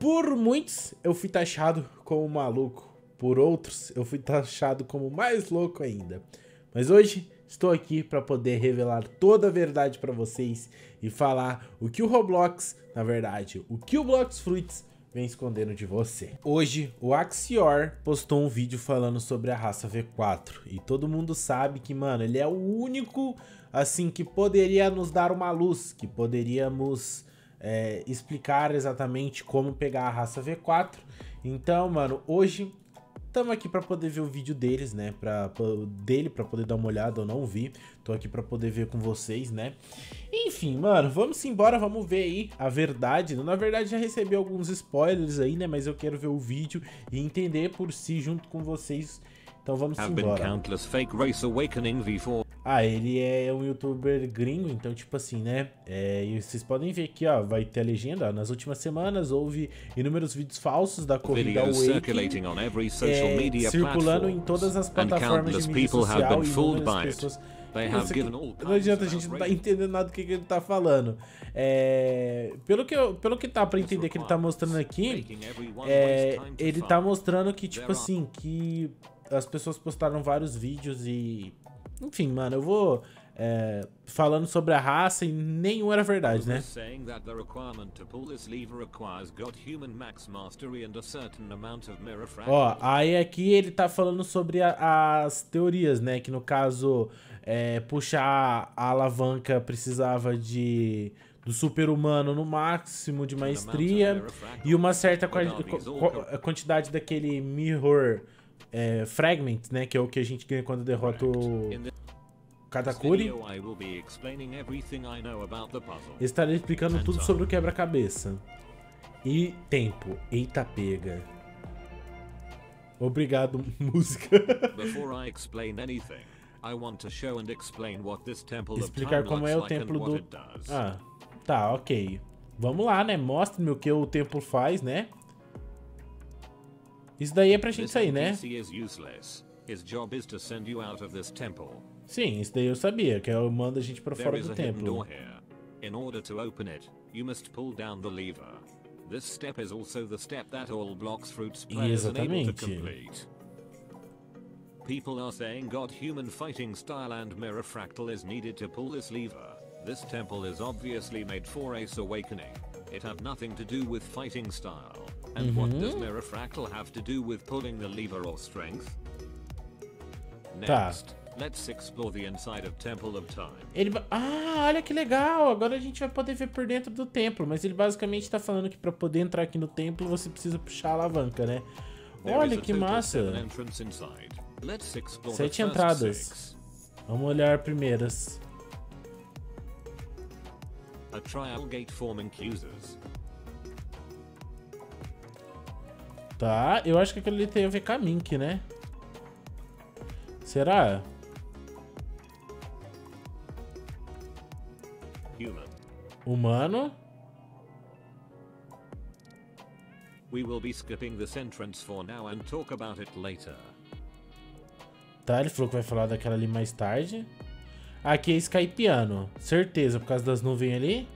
Por muitos, eu fui taxado como maluco. Por outros, eu fui taxado como mais louco ainda. Mas hoje estou aqui para poder revelar toda a verdade para vocês e falar o que o Roblox, na verdade, o que o Blox Fruits vem escondendo de você. Hoje, o Axior postou um vídeo falando sobre a raça V4 e todo mundo sabe que, mano, ele é o único, assim, que poderia nos dar uma luz, que poderíamos é, explicar exatamente como pegar a raça V4. Então, mano, hoje Tamo aqui para poder ver o vídeo deles, né? Pra, pra, dele, para poder dar uma olhada, eu não vi. Tô aqui para poder ver com vocês, né? Enfim, mano, vamos embora, vamos ver aí a verdade. Na verdade, já recebi alguns spoilers aí, né? Mas eu quero ver o vídeo e entender por si junto com vocês. Então vamos embora. Ah, ele é um youtuber gringo, então tipo assim, né? É, e vocês podem ver aqui, ó, vai ter a legenda. Ó, nas últimas semanas houve inúmeros vídeos falsos da corrida Awakening, é, circulando em todas as plataformas de mídia social e inúmeras pessoas... não adianta, a gente não tá entendendo nada do que, que ele tá falando. É, pelo, que eu, pelo que tá pra entender que ele tá mostrando aqui, é, ele tá mostrando que, tipo assim, que as pessoas postaram vários vídeos e enfim, mano, eu vou é, falando sobre a raça e nenhum era verdade, né? Ó, aí aqui ele tá falando sobre a, as teorias, né? Que no caso, é, puxar a alavanca precisava de do super-humano no máximo de maestria e uma certa quantidade daquele mirror é, fragment, né? Que é o que a gente ganha quando derrota o Katakuri. Estarei explicando tudo sobre o quebra-cabeça. E tempo. Eita pega. Obrigado, música. Explicar como é o templo do... Ah, tá, ok. Vamos lá, né? Mostre-me o que o templo faz, né? Isso daí é pra gente sair, né? Sim, isso daí eu sabia, que eu mando a gente pra fora do templo. In order to open it, you must pull down the lever. This step is also the step that all blocks fruits players unable to complete. People are saying God human fighting style and mirror fractal is needed to pull this lever. This temple is obviously made for Ace Awakening. It had nothing to do with fighting style. And what does uhum. Mirror Fractal have to do with pulling the lever or strength? Tá. Let's explore the inside of Temple of Time. Ele, ah, olha que legal! Agora a gente vai poder ver por dentro do templo, mas ele basicamente está falando que para poder entrar aqui no templo você precisa puxar a alavanca, né? Olha que massa! Sete entradas. Vamos olhar primeiras. A trial gate forming users. Tá, eu acho que aquele ali tem a ver com a Mink, né? Será? Humano. We will be skipping this entrance for now and talk about it later. Tá, ele falou que vai falar daquela ali mais tarde. Aqui é Skypiano. Certeza, por causa das nuvens ali.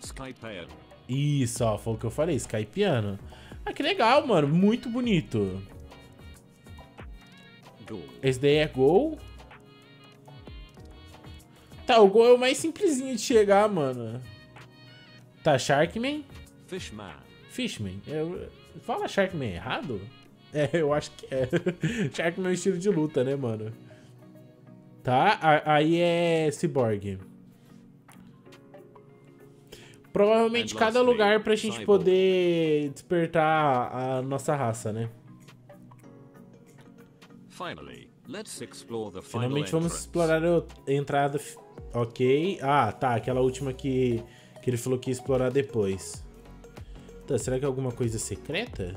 Skypiano. Isso, ó, foi o que eu falei, Skypiano. Ah, que legal, mano. Muito bonito. Esse daí é gol. Tá, o gol é o mais simplesinho de chegar, mano. Tá, Sharkman. Fishman. Fishman. Eu... Fala Sharkman errado? É, eu acho que é. Sharkman é um estilo de luta, né, mano? Tá, aí é Cyborg. Provavelmente cada lugar pra gente poder despertar a nossa raça, né? Finalmente vamos explorar a entrada. Ok. Ah, tá. Aquela última que, que ele falou que ia explorar depois. Tá, será que é alguma coisa secreta?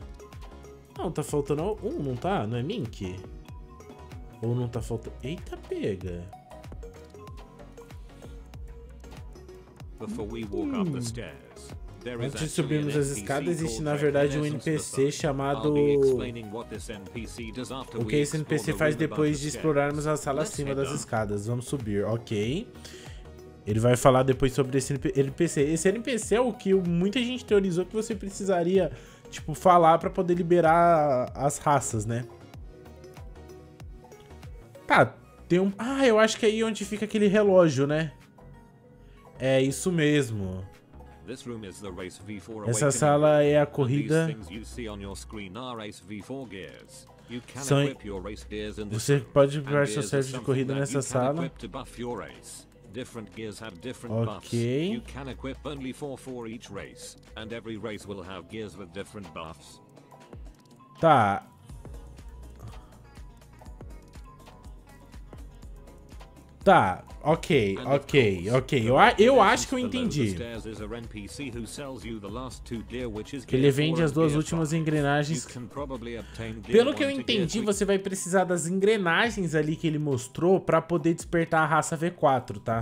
Não, tá faltando um, não tá? Não é Mink? Ou não tá faltando... Eita, pega. Hum. Antes de subirmos as escadas, existe na verdade um NPC chamado... O que esse NPC faz depois de explorarmos a sala acima das escadas. Vamos subir, ok. Ele vai falar depois sobre esse NPC. Esse NPC é o que muita gente teorizou que você precisaria, tipo, falar para poder liberar as raças, né? Tá, tem um... Ah, eu acho que é aí onde fica aquele relógio, né? É isso mesmo. Essa sala é a corrida. São... Você pode equipar seu servo de corrida nessa sala. Different gears have different buffs. You can equip only four for each race, and every race will have gears with different buffs. Tá, Tá, ok, ok, ok. Eu, eu acho que eu entendi. Que ele vende as duas últimas engrenagens. Pelo que eu entendi, você vai precisar das engrenagens ali que ele mostrou para poder despertar a raça V4, tá?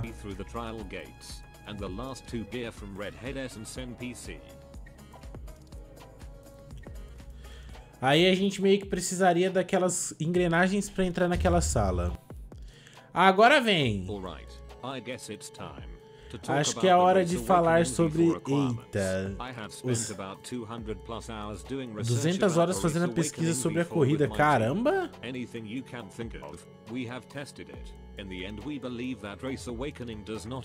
Aí a gente meio que precisaria daquelas engrenagens para entrar naquela sala. Agora vem. Acho que é hora de falar sobre. Eita. Os 200 horas fazendo a pesquisa sobre a corrida. Caramba!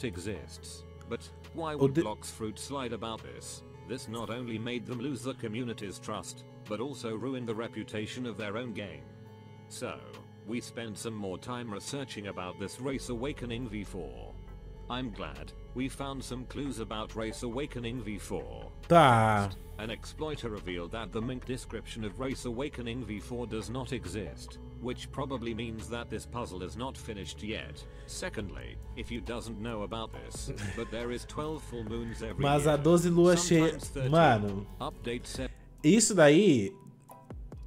Exist. But why would Blox Fruit slide about this? This not only made them lose the community's trust, but also ruined the reputation of their own game. So, we spent some more time researching about this Race Awakening V4. I'm glad we found some clues about Race Awakening V4. Tá. An exploiter revealed that the Mink description of Race Awakening V4 does not exist, which probably means that this puzzle is not finished yet. Secondly, if you doesn't know about this, but there is 12 full moons every Mas a 12 luas cheias, mano. Isso daí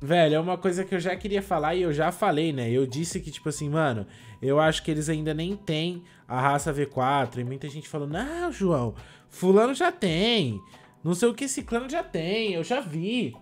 Velho, é uma coisa que eu já queria falar e eu já falei, né? Eu disse que, tipo assim, mano, eu acho que eles ainda nem têm a raça V4. E muita gente falou, não, João, fulano já tem. Não sei o que esse clã já tem, eu já vi.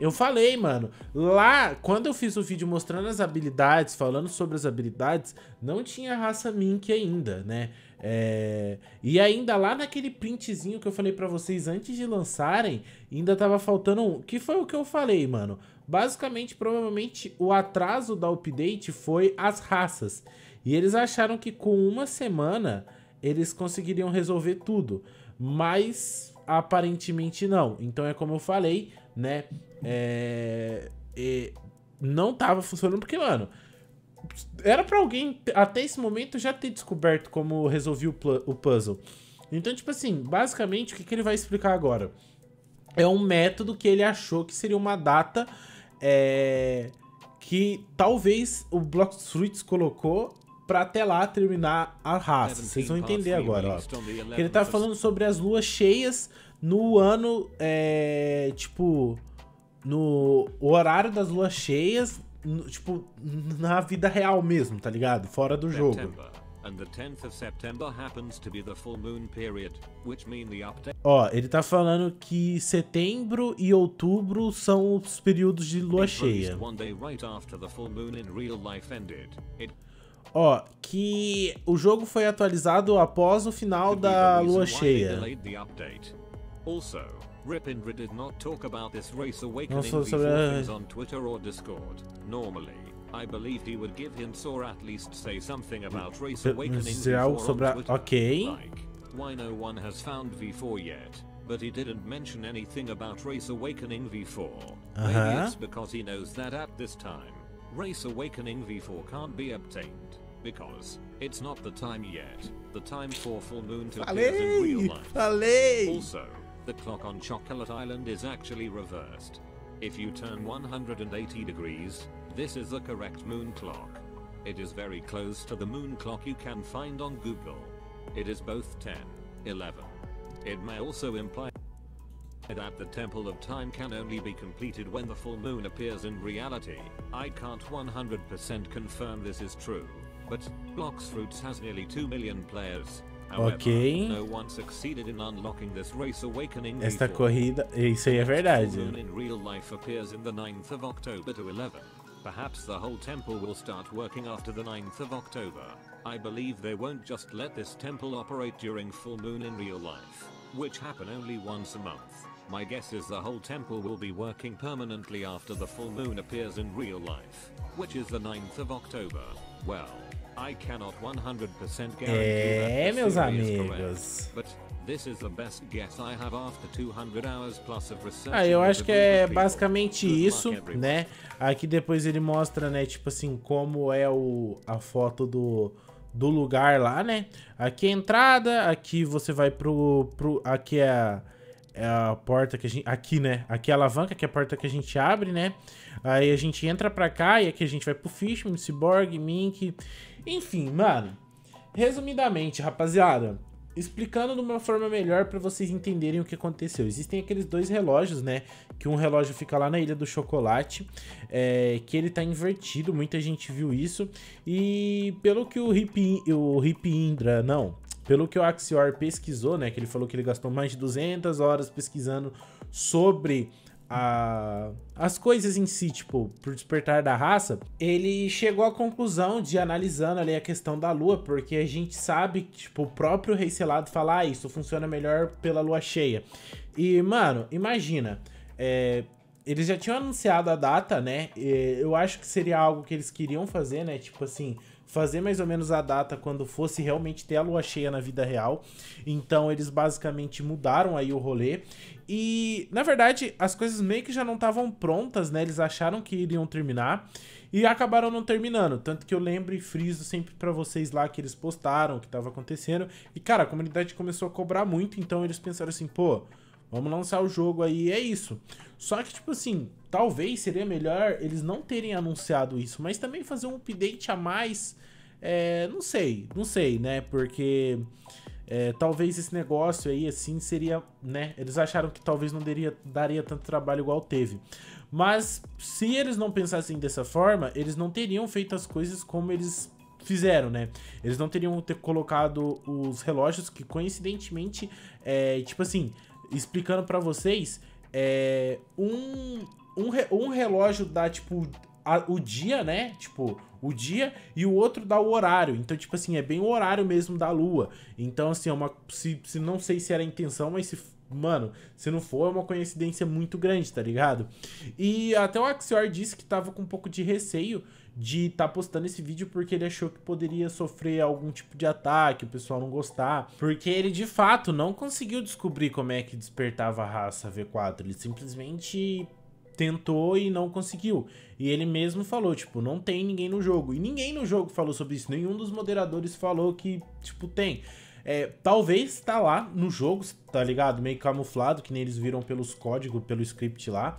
Eu falei, mano, lá, quando eu fiz o vídeo mostrando as habilidades, falando sobre as habilidades, não tinha raça Mink ainda, né? É... E ainda lá naquele printzinho que eu falei para vocês antes de lançarem, ainda tava faltando um. Que foi o que eu falei, mano. Basicamente, provavelmente, o atraso da update foi as raças. E eles acharam que com uma semana eles conseguiriam resolver tudo. Mas aparentemente não. Então é como eu falei, né? É... Não tava funcionando porque, mano. Era para alguém até esse momento já ter descoberto como resolver o, o puzzle. Então, tipo assim, basicamente, o que, que ele vai explicar agora? É um método que ele achou que seria uma data é, que talvez o Block Fruits colocou pra até lá terminar a raça. Vocês vão entender agora, ó. Ele tá falando sobre as luas cheias no ano, é, tipo, no horário das luas cheias, no, tipo, na vida real mesmo, tá ligado? Fora do jogo and the 10th of September happens to be the full moon period, which mean the update. Ó, ele tá falando que setembro e outubro são os períodos de lua cheia. Ó, que o jogo foi atualizado após o final da lua cheia. Also, Ripindra did not talk about this race awakening on Twitter or Discord. Normally, I believed he would give hints or at least say something about Race Awakening V4 sobre a... Ok. Like, why no one has found V4 yet, but he didn't mention anything about Race Awakening V4. Uh -huh. Maybe it's because he knows that at this time, Race Awakening V4 can't be obtained. Because it's not the time yet. The time for full moon to appear in real life. Falei. Also, the clock on Chocolate Island is actually reversed. If you turn 180 degrees, this is the correct moon clock. It is very close to the moon clock you can find on Google. It is both 10, 11. It may also imply that the Temple of Time can only be completed when the full moon appears in reality. I can't 100% confirm this is true, but Blocks Fruits has nearly 2 million players. However, ok. No one succeeded in unlocking this race awakening Esta corrida, isso aí é verdade. in real life appears in the 9th of October to 11. Perhaps the whole temple will start working after the 9th of October. I believe they won't just let this temple operate during full moon in real life, which happen only once a month. My guess is the whole temple will be working permanently after the full moon appears in real life, which is the 9th of October. Well, I cannot 100% guarantee É, that eh, meus theory is amigos. correct, but this is the best guess I have after 200 hours plus of research. Ah, eu acho que é basicamente isso, né? Aqui depois ele mostra, né, tipo assim, como é o, a foto do, do lugar lá, né? Aqui é a entrada, aqui você vai pro. pro aqui é a, é a porta que a gente. Aqui, né? Aqui é a alavanca, que é a porta que a gente abre, né? Aí a gente entra pra cá e aqui a gente vai pro Fishman, Cyborg, Mink. Enfim, mano. Resumidamente, rapaziada, explicando de uma forma melhor pra vocês entenderem o que aconteceu. Existem aqueles dois relógios, né? Que um relógio fica lá na Ilha do Chocolate, é, que ele tá invertido, muita gente viu isso. E pelo que o Hip, o Hip Indra, não, pelo que o Axior pesquisou, né? Que ele falou que ele gastou mais de 200 horas pesquisando sobre a- as coisas em si, tipo, por despertar da raça, ele chegou à conclusão de analisando ali a questão da lua, porque a gente sabe que, tipo, o próprio Rei Selado fala, ah, isso funciona melhor pela lua cheia. E, mano, imagina, é, eles já tinham anunciado a data, né? Eu acho que seria algo que eles queriam fazer, né? Tipo assim, fazer mais ou menos a data quando fosse realmente ter a lua cheia na vida real. Então eles basicamente mudaram aí o rolê. E na verdade as coisas meio que já não estavam prontas, né? Eles acharam que iriam terminar e acabaram não terminando. Tanto que eu lembro e friso sempre pra vocês lá que eles postaram o que tava acontecendo. E cara, a comunidade começou a cobrar muito, então eles pensaram assim, pô, Vamos lançar o jogo aí, é isso. Só que, tipo assim, talvez seria melhor eles não terem anunciado isso, mas também fazer um update a mais. É, não sei, não sei, né? Porque é, talvez esse negócio aí, assim, seria, né? Eles acharam que talvez não daria, daria tanto trabalho igual teve. Mas se eles não pensassem dessa forma, eles não teriam feito as coisas como eles fizeram, né? Eles não teriam ter colocado os relógios que coincidentemente, é, tipo assim, explicando pra vocês, é, um, um, re- um relógio dá, tipo, a- o dia, né? Tipo, o dia e o outro dá o horário. Então, tipo assim, é bem o horário mesmo da lua. Então, assim, é uma. Se, se não sei se era a intenção, mas se. Mano, se não for, é uma coincidência muito grande, tá ligado? E até o Axior disse que tava com um pouco de receio de estar tá postando esse vídeo porque ele achou que poderia sofrer algum tipo de ataque, o pessoal não gostar. Porque ele de fato não conseguiu descobrir como é que despertava a raça V4. Ele simplesmente tentou e não conseguiu. E ele mesmo falou, tipo, não tem ninguém no jogo. E ninguém no jogo falou sobre isso. Nenhum dos moderadores falou que, tipo, tem. É, talvez tá lá no jogo, tá ligado? Meio camuflado, que nem eles viram pelos códigos, pelo script lá.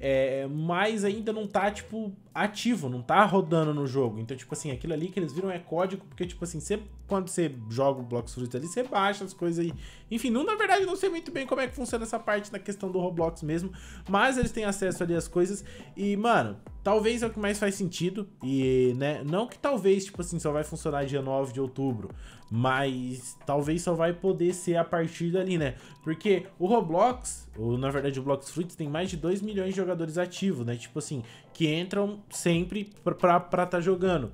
É, mas ainda não tá, tipo, ativo, não tá rodando no jogo. Então, tipo assim, aquilo ali que eles viram é código, porque, tipo assim, você, quando você joga o Blox Fruits ali, você baixa as coisas aí. Enfim, não, na verdade, não sei muito bem como é que funciona essa parte na questão do Roblox mesmo, mas eles têm acesso ali às coisas. E, mano, talvez é o que mais faz sentido. E, né, não que talvez, tipo assim, só vai funcionar dia 9 de outubro, mas talvez só vai poder ser a partir dali, né? Porque o Roblox, ou na verdade o Blox Fruits, tem mais de 2 milhões de jogadores ativos, né? Tipo assim, que entram sempre pra estar tá jogando.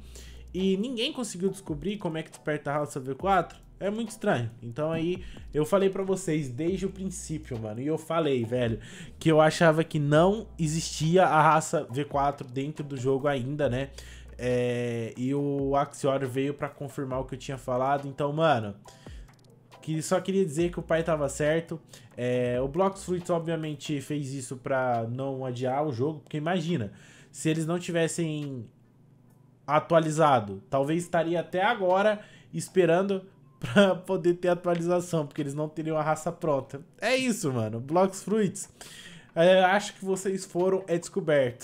E ninguém conseguiu descobrir como é que desperta a raça V4. É muito estranho. Então aí eu falei pra vocês desde o princípio, mano. E eu falei, velho, que eu achava que não existia a raça V4 dentro do jogo ainda, né? É, e o Axior veio pra confirmar o que eu tinha falado. Então, mano, que só queria dizer que o pai tava certo. É, o Blox Fruits, obviamente, fez isso pra não adiar o jogo, porque imagina, se eles não tivessem atualizado, talvez estaria até agora esperando pra poder ter atualização, porque eles não teriam a raça pronta. É isso, mano. Blox Fruits. É, acho que vocês foram é descoberto.